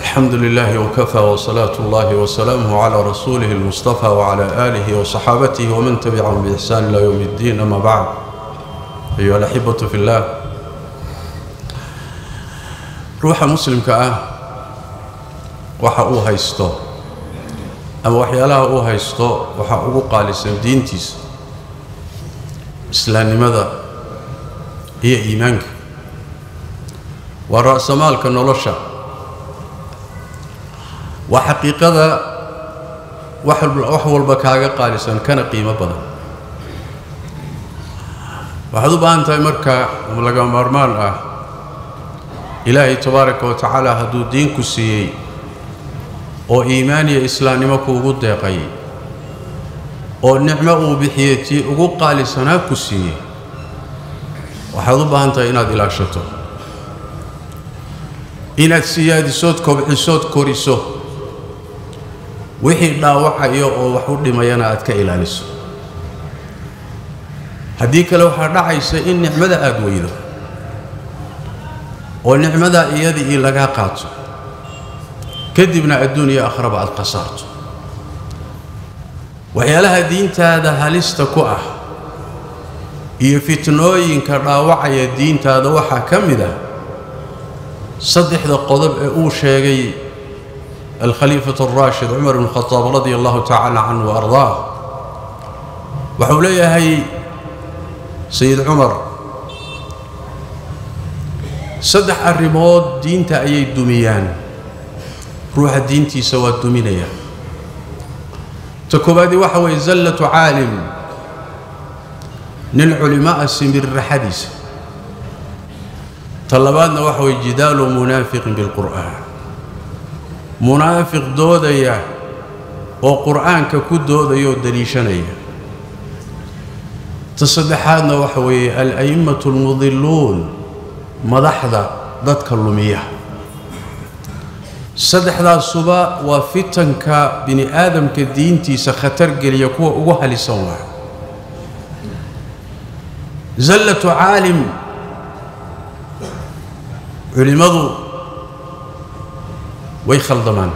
الحمد لله وكفى وصلاة الله وسلامه على رسوله المصطفى وعلى آله وصحابته ومن تبعهم بإحسان إلى يوم الدين أما بعد أيها الأحبة في الله ruuxa muslimka ah waxa uu haysto ama waxyaalaha uu haysto waxaa ugu qaalisan diintiisa islaamnimada iyo iimaanka waa ra'samaalka nolosha وحقيقة وحل وحول بكاغا قارسا كان قيمة بدل وحدو بانتا مركا ولغا مرمان آه. إلهي تبارك وتعالى هدو دين كسيي. أو إيماني إسلام ما كوغو ديقاي أو نعمة أو بحياتي أو قالسنا كسيي. وحدو بانتا إناد إلى شطر إناد سيادي صوت كوبي صوت كوري صوت wixii dhaawacayo oo wax u dhimayana aad ka ilaaliso. Haddii kale waxaa dhacaysa in nicmada aada weydo oo nicmadaa iyadii lagaa qaato. Kadibna adduuniya akhraba aada khasaarto waxyaalaha diintaada halista ku ah iyo fitnooyinka dhaawacaya diintaada waxaa ka mid ah saddexda qodob ee uu sheegay alkhaliifatu araashid cumar bn khadaab radia allahu tacaala canhu wa ardaah waxuu leeyahay sayid cumar saddex arrimood diinta ayay dumiyaan ruuxa diintiisa waa duminaya ta koowaadii waxa weeye zallatu caalim nin culimaa simirraxadiisa ta labaadna waxa weye jidaalu munaafiqin bilqur'aan munaafiq doodaya oo qur'aanka ku doodaya oo daliishanaya ta saddexaadna waxa weeye al-a'immatu almudiluun madaxda dadka lumiya. Saddexdaasuba waa fitanka bini aadamka diintiisa khatar geliya kuwa ugu halisan waa zallatu caalim culimmadu way khaldamaan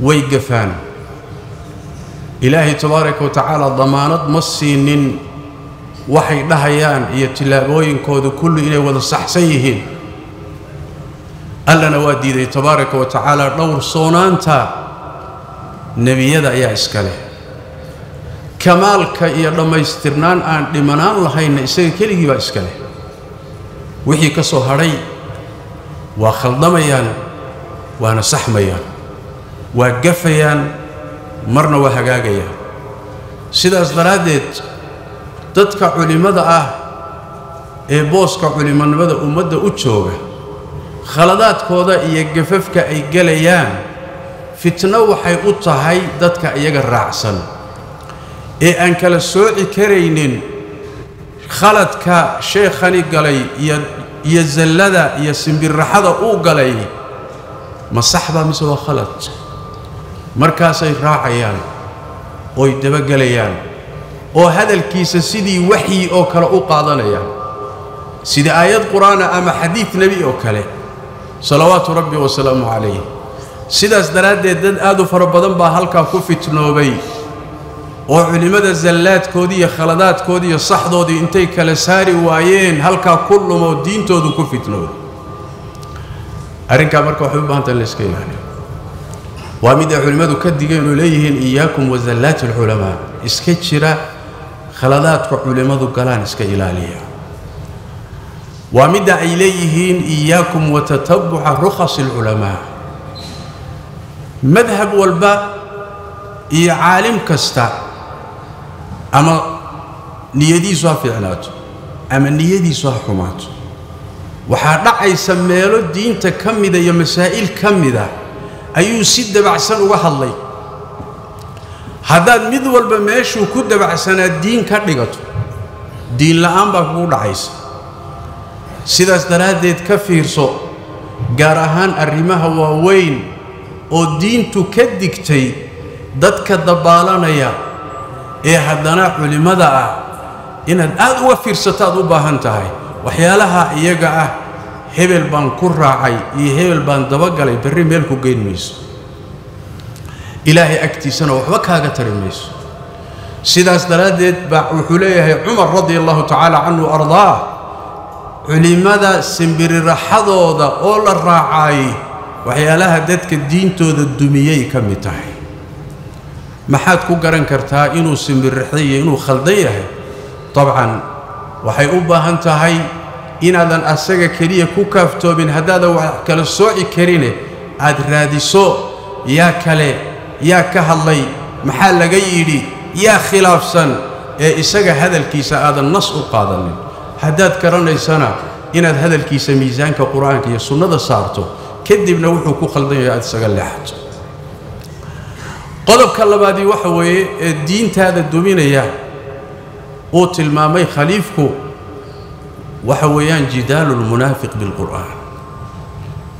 way gafaan ilaahay tabaaraka wa tacaala damaanad ma siinin waxay dhahayaan iyo tillaabooyinkooda kullu inay wada saxsan yihiin. Allana waa diiday tabaaraka wa tacaala dhowr soonaanta nebiyada ayaa iska leh. Kamaalka iyo dhammaystirnaan aan dhimanaan lahaynna isaga keligii baa iska leh. Wixii ka soo hadhay waa khaldamayaan waana saxmayaan waa gafayaan marna waa hagaagayaan. Sidaas daraaddeed dadka culimmada ah ee booska culimonimada ummadda u jooga khaladaadkooda iyo gafafka ay gelayaan fitno waxay u tahay dadka iyaga raacsan. Ee aan kala sooci karaynin khaladka sheekhani galay iyo iyo zallada iyo simbirraxada uu galay ma saxbaa mise waa khalad? Markaasay raacayaan ooy dabagelayaan oo hadalkiisa sidii waxyi oo kale u qaadanayaan. Sida aayad qur'aana ama xadiid nebi oo kale salawaatu rabbi wasalaamu calayh. Sidaas daraaddeed dad aad u fara badan baa halkaa ku fitnoobay oo culimmada zallaadkoodii iyo khaladaadkoodii iyo saxdoodii intay kala saari waayeen halkaa ku lumoo diintoodu ku fitnoobay arrinkaa marka waxay u bahanta in la iska ilaaliyo. Waa mid ay culimmadu ka digeen oo leeyihiin iyaakum wa zallaati alculamaa iska jira khaladaadka culimmadu galaan iska ilaaliya. Waa midda ay leeyihiin iyaakum wa tatabuca rukhasi alculamaa madhab walba iyo caalim kasta ama niyadiisu ha fiicnaato ama niyadiisu ha xumaato waxaa dhacaysa meelo diinta ka mida iyo masaa'il ka mida ayuu si dabacsan uga hadlay. Haddaad mid walba meeshuu ku dabacsanaa diin ka dhigato diin la'aan baa kugu dhacaysa. Sidaas daraaddeed ka fiirso gaar ahaan arrimaha waaweyn oo diintu ka digtay dadka dabaalanaya ee haddana culimmada ah inaad aad uga fiirsataad u baahan tahay waxyaalaha iyaga ah hebel baan ku raacay iyo hebel baan dabagalay berri meel ku geyn mayso. Ilaahay agtiisana waxba kaaga tari mayso. Sidaas daraaddeed baa wuxuu leeyahay cumar radia allahu tacaala canhu ardaa culimmada simbirirraxadooda oo la raacaayey waxyaalaha dadka diintooda dumiyey ka mid tahay. Maxaad ku garan kartaa inuu simbirixday iyo inuu khaldan yahay? Dabcan waxay u baahan tahay inaadan asaga keliya ku kaaftoomin haddaadan wax kala sooci karine aad raadiso yaa kale yaa ka hadlay maxaa laga yidhi yaa khilaafsan ee isaga hadalkiisa aadan nas u qaadanin. Haddaad garanaysana inaad hadalkiisa miisaanka qur'aanka iyo sunnada saarto kadibna wuxuu ku khaldan yahay aad isaga leexato. Qodobka labaadii waxa weeye ee diintaada duminaya uu tilmaamay khaliifku waxa weeyaan jidaalu lmunaafiq bilqur'aan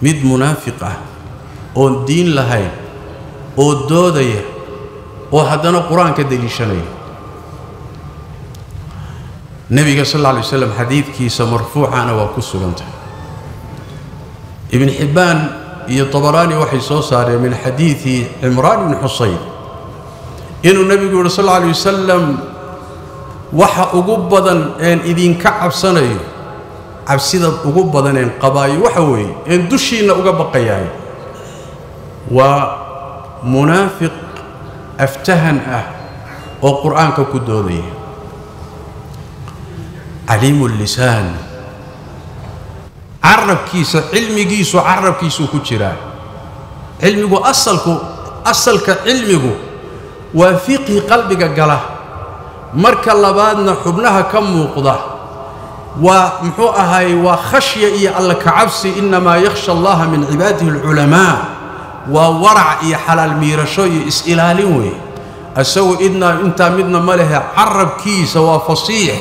mid munaafiq ah oon diin lahayn oo doodaya oo haddana qur'aanka deliishanaya nebiga sal alla alay waslam xadiidkiisa marfuucana waa ku sugan tahay ibn xibbaan iyo tabaraani waxay soo saareen min xadiidi cimraan ibni xusayn inuu nebigu yihi sal alla alay wasalam waxa ugu badan een idinka cabsanayo cabsida ugu badan een qabaayo waxa weeye een dushiinna uga baqayaay waa munaafiq aftahan ah oo qur'aanka ku doodaya. Caliimu lisaan. Carabkiisa cilmigiisu carabkiisuu ku jiraa cilmigu asalku asalka cilmigu waa fiqhi qalbiga gala marka labaadna xubnaha ka muuqda waa muxuu ahaay waa khashya iyo alla kacabsi innamaa yakhsha allaha min cibaadihi alculamaa. Waa warac iyo xalaal miirasho iyo is-ilaalin weeye isagu idnaa intaa midna ma lehe carabkiisa waa fasiix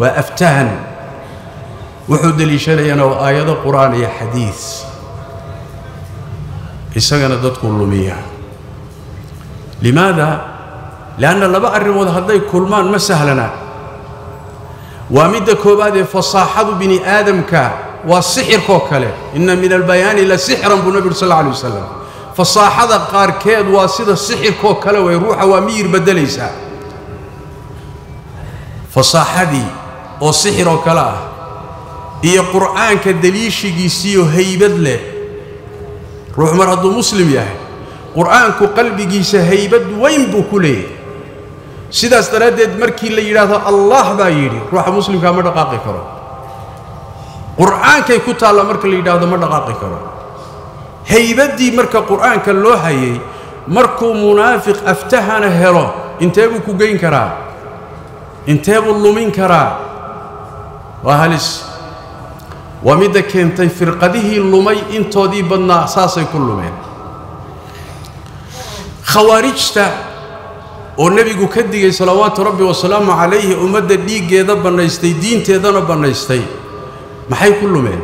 waa aftahan wuxuu deliishanayana waa aayado qur'aan iyo xadiis. Isagana dadku lumiya. Limaada lianna laba arrimood hadday kulmaan ma sahlana waa midda koowaad ee fasaaxadu bini aadamka waa sixirkoo kale inna min albayaani la sixran buu nebi uri sal alla alay wasalam fasaaxada qaarkeed waa sida sixirkoo kale way ruuxa waa miyir beddelaysaa fasaaxadii oo sixir oo kale ah iyo qur'aanka deliishigiisiiyo haybad leh ruux mar hadduu سيدا استرادت مركي اللي يراثه الله ذا يري روح مسلم كامر دقاقي كرو قرآن كي كتا الله مركي اللي يراثه مر دقاقي كرو هاي بدي مركا قرآن كاللوها يي مركو منافق افتهان هيرو انتابو كوغين كرا انتابو اللومين كرا وهلس ومدى كنت فرقده اللومي انتو دي بنا اساسي كل مين خوارجته والنبي كدي صلوات ربي وسلام عليه ومدد دي جيدا بنيستي دين تيدنا بنيستي ما حي كل مين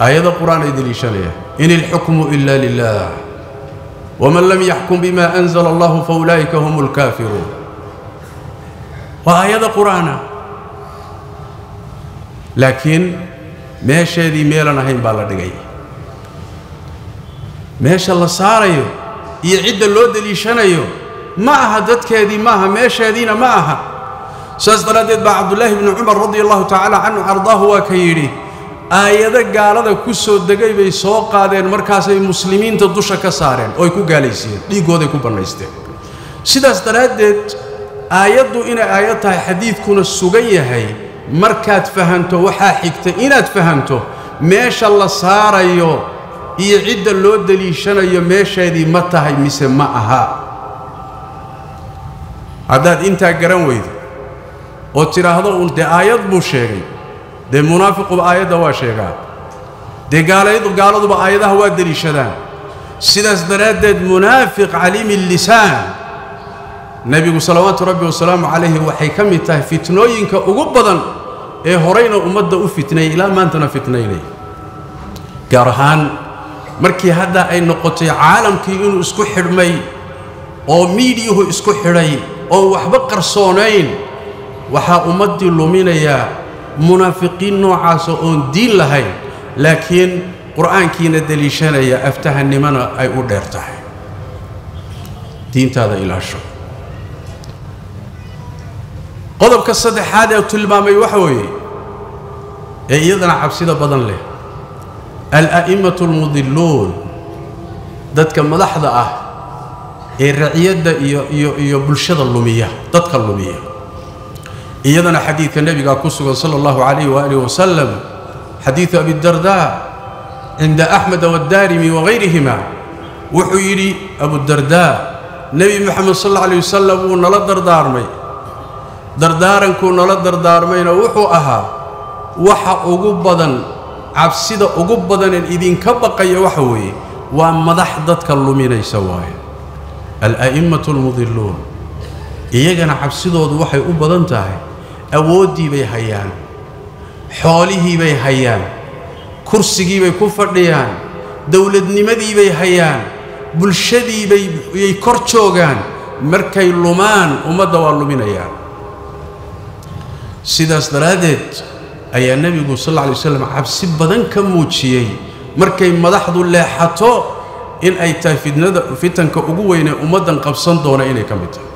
آية القرآن يدلي شليه إن الحكم إلا لله ومن لم يحكم بما أنزل الله فأولئك هم الكافرون وآية القرآن لكن ما شيء ذي ميلنا هين بالدقي ما شاء الله صار يو يعد اللود اللي شنا يو ma aha dadkeedii ma aha meesheediina ma aha saas daraaddeed baa cabdullaahi bni cumar radi allahu tacaala canhu ardaahu waa ka yidhi aayado gaalada ku soo degay bay soo qaadeen markaasay muslimiinta dusha ka saareen oo ku gaalaysiiyeen dhiiggooday ku bannaysteen. Sidaas daraaddeed aayaddu inay aayad tahay xadiidkuna sugan yahay markaad fahanto waxaa xigta inaad fahanto meesha la saarayo iyo cidda loo deliishanayo meesheedii ma tahay mise ma aha haddaad intaa garan weydo oo tidhaahdo uun dee aayad buu sheegay dee munaafiquba aayadda waa sheegaa dee gaalaydu gaaladuba aayadaha waa deliishadaan sidaas daraaddeed munaafiq caliimi llisaan nebigu salawaatu rabbi wasalaamu calayhi waxay ka mid tahay fitnooyinka ugu badan ee horayna ummadda u fitnayay ilaa maantana fitnaynaya gaar ahaan markii hadda ay noqotay caalamkii inuu isku xidhmay oo miidiyuhu isku xidhay oon waxba qarsoonayn. Waxaa ummaddii luminayaa munaafiqiin noocaasa oon diin lahayn laakiin qur'aankiina deliishanaya aftahannimona ay u dheer tahay. Diintaada ilaasho. Qodobka saddexaad ee tilmaamay waxa weeye ee iyadana cabsida badan leh ala'imatu almudiluun dadka madaxda ah ee raciyadda iyo iyo iyo bulshada lumiya dadka lumiya. Iyadana xadiidka nebigaa ku sugan sala allahu calayh waaalih wasalam xadiidu abidardaa cinda axmed wadaarimi wahayrihima wuxuu yidhi abudardaa nebi moxamed sal alla alay wasalam wuu nala dardaarmay. Dardaarankuu nala dardaarmayna wuxuu ahaa waxa ugu badan cabsida ugu badaneen idinka baqaya waxa weeye waa madax dadka luminaysa waaye almudiluun iyagana cabsidoodu waxay u badan tahay awooddii bay hayaan xoolihii bay hayaan kursigii bay ku fadhiyaan dowladnimadii bay hayaan bulshadii bay yay kor joogaan markay lumaan ummadda waa luminayaan. Sidaas daraaddeed ayaa nebigu sal alla alay slam cabsi badan ka muujiyey markay madaxdu leexato in ay tahay fitnada fitanka ugu weynee ummaddan qabsan doona inay ka mid tahay.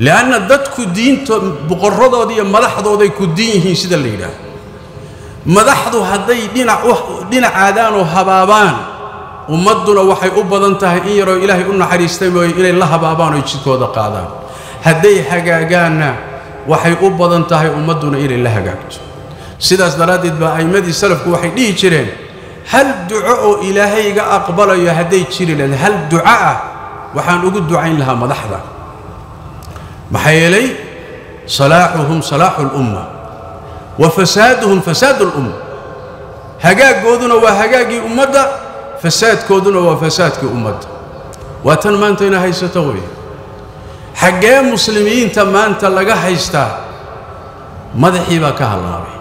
Li'anna dadku diinto boqorradooda iyo madaxdooday ku diin yihiin sida la yidhaah madaxdu hadday dhinac dhinac aadaanoo habaabaan ummadduna waxay u badan tahay in yaroo ilaahay u naxariistay mooye inay la habaabaan oy jidkooda qaadaan. Hadday hagaagaanna waxay u badan tahay ummadduna inay la hagaagto. Sidaas daraaddeed baa a'immadii salafku waxay dhihi jireen hal duco oo ilaahay iga aqbalayo hadday jiri lahayd hal duco ah waxaan ugu ducayn lahaa madaxda. Maxaa yeelay salaaxuhum salaaxu lumma wa fasaaduhum fasaadu lumma hagaaggooduna waa hagaaggii ummadda fasaadkooduna waa fasaadkii ummadda. Waa tan maanta ina haysato wey xaggee muslimiinta maanta laga haystaa madaxii baa ka hallaabay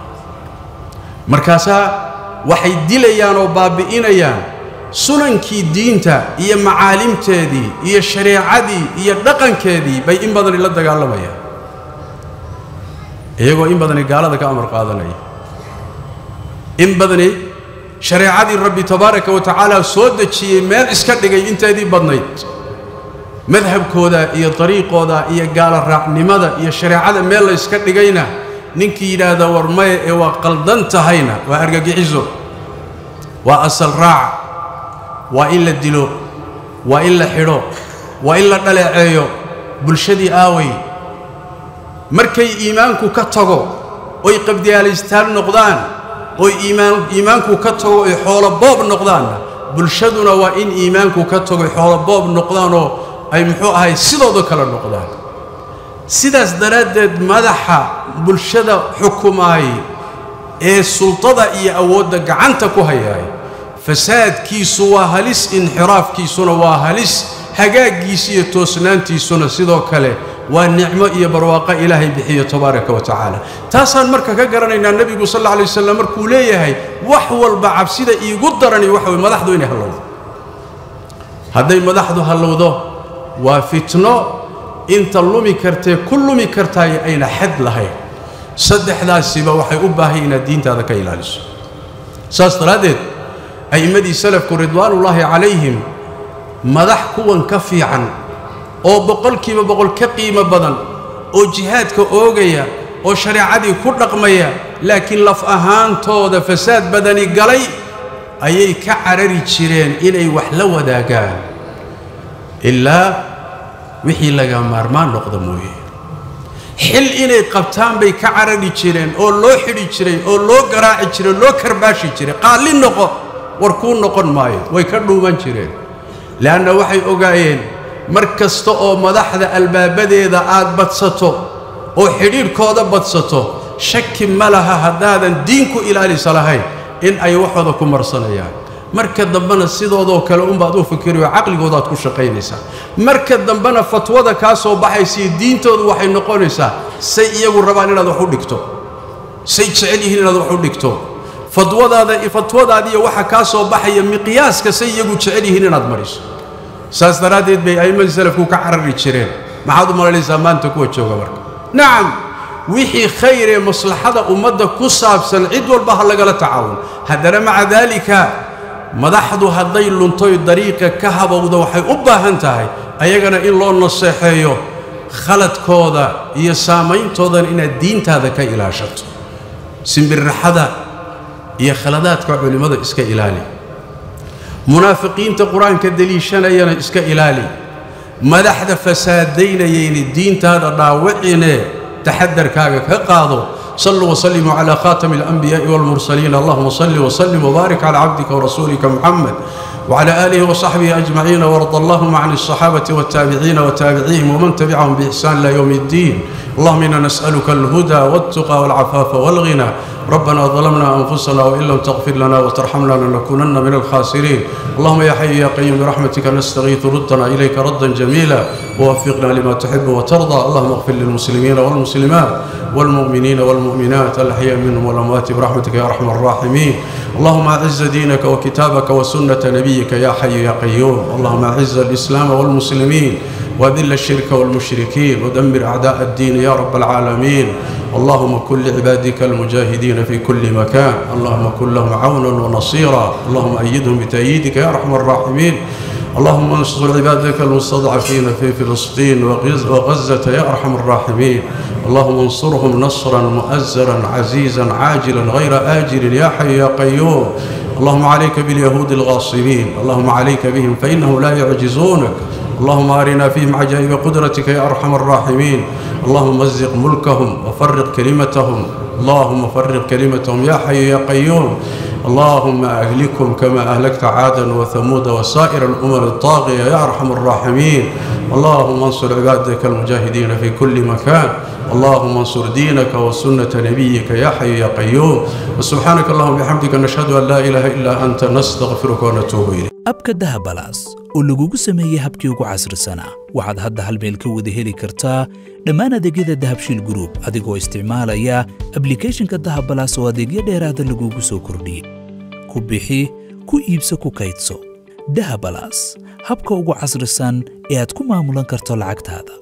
markaasaa waxay dilayaan oo baabbi'inayaan sunankii diinta iyo macaalimteedii iyo shareecadii iyo dhaqankeedii bay in badani la dagaalamayaan iyagoo in badani gaalada ka amar qaadanaya in badani shareecadii rabbi tabaaraka wa tacaala soo dejiyey meel iska dhigay inteedii badnayd madhabkooda iyo dariiqooda iyo gaalo raacnimada iyo shareecada meel la yska dhigayna ninkii yidhaahda war maya ee waa qaldan tahayna waa argagixiso waa asal raac waa in la dilo waa in la xidho waa in la dhaleeceeyo bulshadii aaway markay iimaanku ka tago oy qabdiyaalaystaan noqdaan oy iimaan iimaanku ka tago oy xoolo boob noqdaanna bulshaduna waa in iimaanku ka tago oy xoolo boob noqdaanoo ay muxuu ahay sidooda kale noqdaan sidaas daraaddeed madaxa bulshada xukumaay ee sultada iyo awoodda gacanta ku hayaay fasaadkiisu waa halis inxiraafkiisuna waa halis hagaaggiisa iyo toosnaantiisuna sidoo kale waa nicmo iyo barwaaqo ilaahay bixiyo tabaaraka wa tacaala. Taasaan marka ka garanaynaa nebigu sal alla alay wasalam markuu leeyahay wax walba cabsida iigu darani waxa weye madaxdu inay hallowdo. Hadday madaxdu hallowdo waa fitno inta lumi kartee ku lumi kartaay ayna xad lahayn. Saddexdaasiba waxay u baahay inaad diintaada ka ilaaliso. Saas daraaddeed a'immadii salafku ridwaanullaahi calayhim madax kuwan ka fiican oo boqolkiiba boqol ka qiimo badan oo jihaadka oogaya oo shareecadii ku dhaqmaya laakiin laf ahaantooda fasaad badani galay ayay ka carari jireen inay wax la wadaagaan. Ilaa wixii laga maarmaan noqda mooye. Xil inay qabtaan bay ka carari jireen oo loo xidhi jiray oo loo garaaci jiray loo karbaashi jiray qaalli noqo war kuu noqon maayo way ka dhuuman jireen. Le'anna waxay ogaayeen mar kasta oo madaxda albaabadeeda aad badsato oo xidhiidhkooda badsato shaki ma laha haddaadan diinku ilaalisa lahayn in ay waxooda ku marsanayaan marka dambena sidoodoo kale unbaad u fikiri oo caqligoodaad ku shaqaynaysaa. Marka dambena fatwada kaa soo baxaysiyo diintoodu waxay noqonaysaa say iyagu rabaan inaad wax u dhigto. Say jecel yihiin inaad wax u dhigto. Fatwadaada fatwadaadiiyo waxa kaa soo baxaya miqyaaska say iyagu jecel yihiin inaad mariso. Saas daraaddeed bay a'immadii salafku ka carari jireen. Maxaad u malaynaysaa maanta kuwa jooga marka. Nacam wixii khayr ee maslaxada ummadda ku saabsan cid walba ha lagala tacaawun. Haddana maca daalika madaxdu hadday luntoy dariiqa ka habowda waxay u baahan tahay ayagana in loo naseexeeyo khaladkooda iyo saamayntoodana inaad diintaada ka ilaashato simbirraxada iyo khaladaadka culimmada iska ilaali munaafiqiinta qur-aanka deliishanayana iska ilaali madaxda fasaadaynayayna diintaada dhaawacine taxadarkaaga ka qaado صلوا وسلموا على خاتم الأنبياء والمرسلين. اللهم صل وسلم وبارك على عبدك ورسولك محمد وعلى آله وصحبه أجمعين وارض اللهم عن الصحابة والتابعين وتابعيهم ومن تبعهم بإحسان إلى يوم الدين. اللهم إنا نسألك الهدى والتقى والعفاف والغنى. ربنا ظلمنا أنفسنا وإن لم تغفر لنا وترحمنا لنكونن من الخاسرين. اللهم يا حي يا قيوم برحمتك نستغيث ردنا إليك ردا جميلا. ووفقنا لما تحب وترضى. اللهم اغفر للمسلمين والمسلمات والمؤمنين والمؤمنات الأحياء منهم والأموات برحمتك يا أرحم الراحمين. اللهم أعز دينك وكتابك وسنة نبيك يا حي يا قيوم. اللهم أعز الإسلام والمسلمين. وذل الشرك والمشركين ودمر أعداء الدين يا رب العالمين. اللهم كن لعبادك المجاهدين في كل مكان. اللهم كن لهم عونا ونصيرا. اللهم أيدهم بتأييدك يا أرحم الراحمين. اللهم انصر عبادك المستضعفين في فلسطين وغزة يا أرحم الراحمين. اللهم انصرهم نصرا مؤزرا عزيزا عاجلا غير آجل يا حي يا قيوم. اللهم عليك باليهود الغاصبين. اللهم عليك بهم فإنهم لا يعجزونك. اللهم أرنا فيهم عجائب قدرتك يا أرحم الراحمين. اللهم مزق ملكهم وفرق كلمتهم. اللهم فرق كلمتهم يا حي يا قيوم. اللهم أهلكهم كما أهلكت عادا وثمود وسائر الأمم الطاغية يا أرحم الراحمين. اللهم انصر عبادك المجاهدين في كل مكان. اللهم انصر دينك وسنة نبيك يا حي يا قيوم. وسبحانك اللهم بحمدك نشهد أن لا إله إلا أنت نستغفرك ونتوب إليك. abka dahabalaas oo lagugu sameeyey habkii ugu casrisanaa waxaad hadda hal meel ka wada heli kartaa dhammaan adeegyada dahabshiil gruub adigoo isticmaalaya ablikhethonka dahabalaas oo adeegyo dheeraada lagugu soo kordhiyey ku bixi ku iibso ku kaydso. Dahabalaas habka ugu casrisan ee aad ku maamulan karto lacagtaada